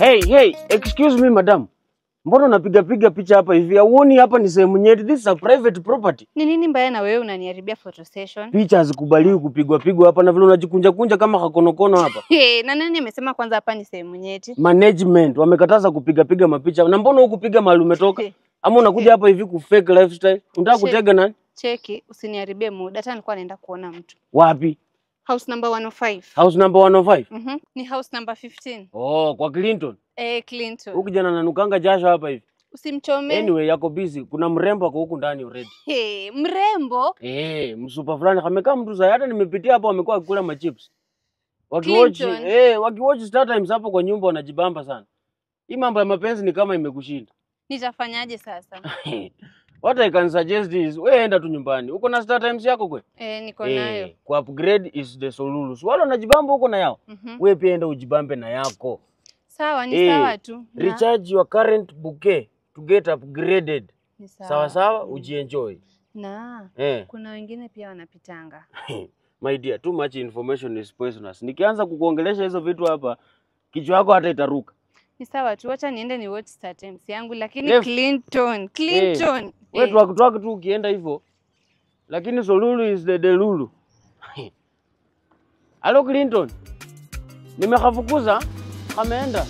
Hey, hey, excuse me madam. Mbona unapiga piga picha hapa hivi? Hauoni hapa ni sehemu nyeti? This is a private property. Ni nini mbaya na wewe unaniharibia photo session? Picha hazikubaliwi kupigwa pigwa hapa na vile unajikunja kunja kama kakonokono hapa. Hey, na nani amesema kwanza hapa ni sehemu nyeti? Management wamekataza kupiga piga mapicha. Na mbona hukupiga mahali umetoka? Ama unakuja hapa hivi ku fake lifestyle? Unataka kutega nani? Cheki, usiniharibie muda. Hata nilikuwa naenda kuona mtu. Wapi? House number 105. House number 105. Mhm. Ni house number 15. Oh, kwa Clinton. Eh, Clinton. Huku jana nanukanga jasho hapa hivi. Usimchome. Anyway, yako busy. Kuna mrembo ako huku ndani already. Hey, mrembo. Eh, msupa fulani amekaa mtu sasa hata nimepitia hapo amekuwa akikula machips. Wakiwatch eh, wakiwatch Star Times hapo kwa nyumba wanajibamba sana. Hii mambo ya mapenzi ni kama imekushinda. Nitafanyaje sasa? What I can suggest is wewe enda tu nyumbani. Uko na Star Times yako kwe? Eh, niko nayo. Eh, ku upgrade is the solution. So, wale wanajibamba huko na yao. Mm -hmm. Wewe pia enda ujibambe na yako. Sawa, ni Eh, sawa tu. Na- Recharge your current bouquet to get upgraded. Ni sawa. Sawa sawa, ujienjoy. Na Eh. kuna wengine pia wanapitanga. My dear, too much information is poisonous. Nikianza kukuongelesha hizo vitu hapa, kichwa yako hata itaruka. Ni sawa tu, wacha niende ni watch Star Times yangu, lakini Left. Clinton, Clinton. Wewe Eh, twaki tu ukienda hivyo. Lakini Solulu is the Delulu. Halo Clinton. Nimekafukuza, ameenda.